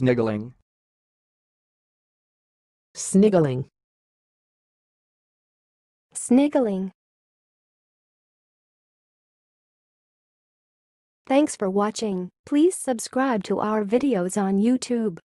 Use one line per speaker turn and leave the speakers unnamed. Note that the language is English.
Sniggling.
Sniggling.
Sniggling. Thanks for watching. Please subscribe to our videos on YouTube.